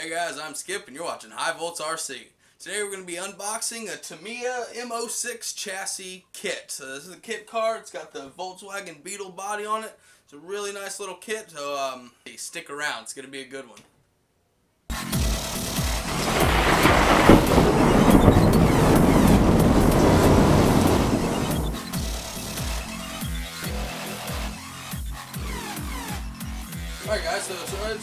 Hey guys, I'm Skip and you're watching High Volts RC. Today we're going to be unboxing a Tamiya M06 chassis kit. So this is a kit car. it's got the Volkswagen Beetle body on it. It's a really nice little kit, so um, stick around, it's going to be a good one.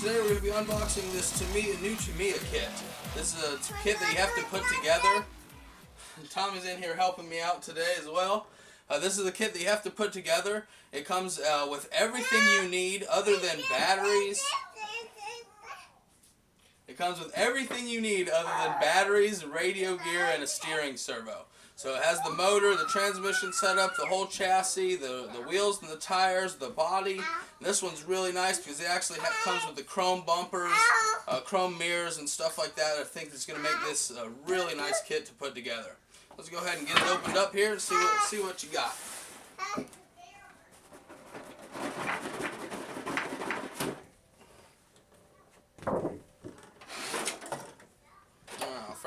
Today we're going to be unboxing this Tamiya, new Tamiya kit. This is a kit that you have to put together. Tommy's in here helping me out today as well. Uh, this is a kit that you have to put together. It comes uh, with everything you need other than batteries. It comes with everything you need other than batteries, radio gear, and a steering servo. So it has the motor, the transmission setup, the whole chassis, the, the wheels and the tires, the body. And this one's really nice because it actually comes with the chrome bumpers, uh, chrome mirrors and stuff like that. I think it's going to make this a really nice kit to put together. Let's go ahead and get it opened up here and see what, see what you got.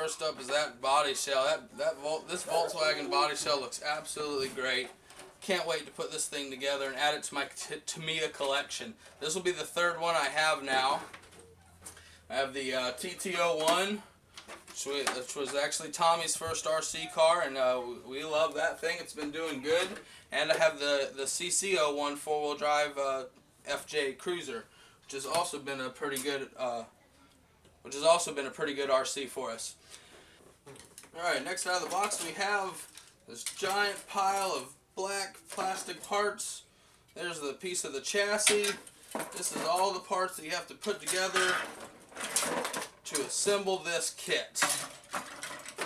First up is that body shell. That that this Volkswagen body shell looks absolutely great. Can't wait to put this thing together and add it to my Tamiya collection. This will be the third one I have now. I have the uh, TT01, which was actually Tommy's first RC car, and uh, we love that thing. It's been doing good. And I have the the CC01 four-wheel drive uh, FJ Cruiser, which has also been a pretty good uh, which has also been a pretty good RC for us. Alright, next out of the box we have this giant pile of black plastic parts. There's the piece of the chassis. This is all the parts that you have to put together to assemble this kit.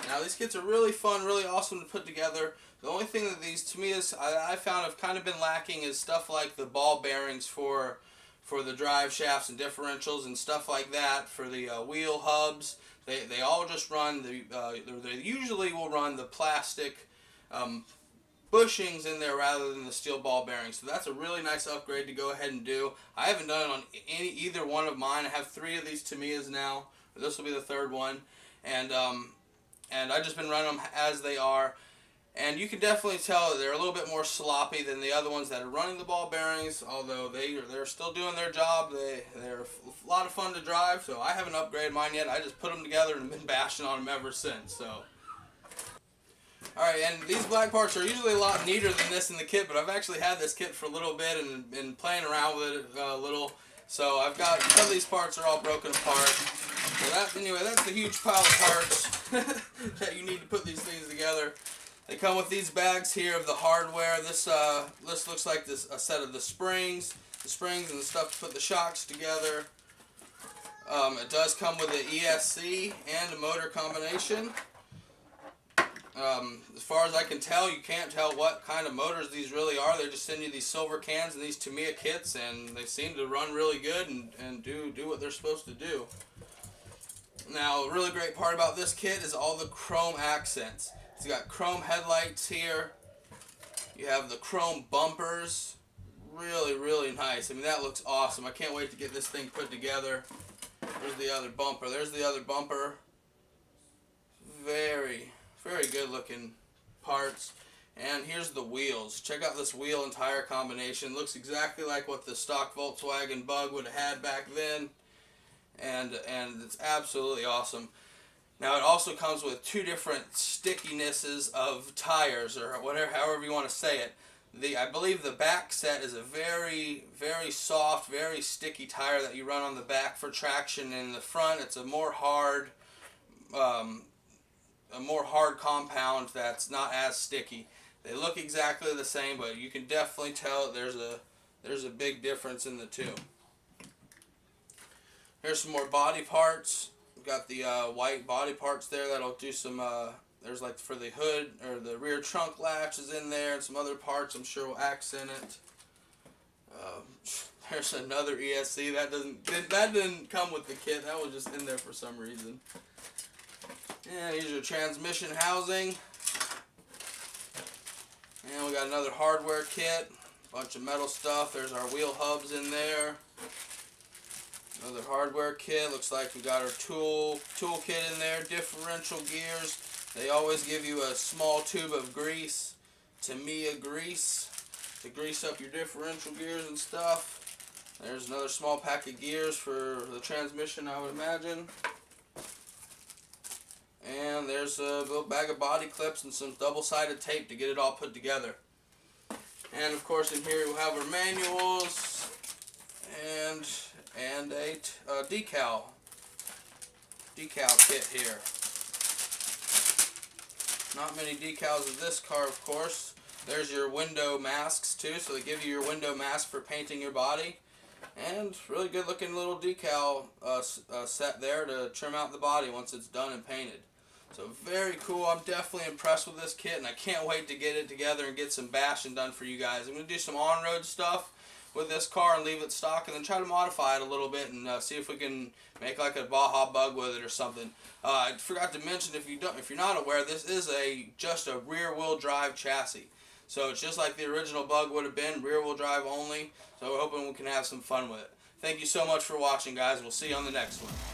Now these kits are really fun, really awesome to put together. The only thing that these to me is I, I found have kind of been lacking is stuff like the ball bearings for for the drive shafts and differentials and stuff like that for the uh, wheel hubs. They, they all just run the uh, they usually will run the plastic um, bushings in there rather than the steel ball bearings. So that's a really nice upgrade to go ahead and do. I haven't done it on any either one of mine. I have three of these Tamiyas now. This will be the third one, and um, and I've just been running them as they are. And you can definitely tell they're a little bit more sloppy than the other ones that are running the ball bearings, although they they're still doing their job. They, they're a lot of fun to drive, so I haven't upgraded mine yet. I just put them together and been bashing on them ever since. So, Alright, and these black parts are usually a lot neater than this in the kit, but I've actually had this kit for a little bit and been playing around with it uh, a little. So I've got, some of these parts are all broken apart. So that, anyway, that's the huge pile of parts that you need to put these things together. They come with these bags here of the hardware. This uh, this looks like this a set of the springs, the springs and the stuff to put the shocks together. Um, it does come with an ESC and a motor combination. Um, as far as I can tell, you can't tell what kind of motors these really are. They just send you these silver cans and these Tamiya kits, and they seem to run really good and, and do, do what they're supposed to do. Now, a really great part about this kit is all the chrome accents. It's got chrome headlights here. You have the chrome bumpers. Really, really nice. I mean, that looks awesome. I can't wait to get this thing put together. There's the other bumper. There's the other bumper. Very, very good looking parts. And here's the wheels. Check out this wheel and tire combination. Looks exactly like what the stock Volkswagen Bug would have had back then. And, and it's absolutely awesome. Now it also comes with two different stickinesses of tires or whatever however you want to say it. The I believe the back set is a very very soft, very sticky tire that you run on the back for traction and in the front it's a more hard um, a more hard compound that's not as sticky. They look exactly the same, but you can definitely tell there's a there's a big difference in the two. Here's some more body parts We've got the uh, white body parts there that'll do some, uh, there's like for the hood or the rear trunk latch is in there and some other parts I'm sure will accent it. Um, there's another ESC that doesn't that didn't come with the kit that was just in there for some reason. Yeah, here's your transmission housing. And we got another hardware kit, bunch of metal stuff. There's our wheel hubs in there. Another hardware kit. Looks like we got our tool tool kit in there. Differential gears. They always give you a small tube of grease. Tamiya grease to grease up your differential gears and stuff. There's another small pack of gears for the transmission, I would imagine. And there's a little bag of body clips and some double-sided tape to get it all put together. And of course in here we have our manuals and and a uh, decal decal kit here. Not many decals of this car of course. There's your window masks too, so they give you your window mask for painting your body. And really good looking little decal uh, uh, set there to trim out the body once it's done and painted. So very cool. I'm definitely impressed with this kit and I can't wait to get it together and get some bashing done for you guys. I'm going to do some on-road stuff with this car and leave it stock and then try to modify it a little bit and uh, see if we can make like a Baja bug with it or something. Uh, I forgot to mention if you don't if you're not aware this is a just a rear wheel drive chassis. So it's just like the original bug would have been rear wheel drive only. So we're hoping we can have some fun with it. Thank you so much for watching guys. We'll see you on the next one.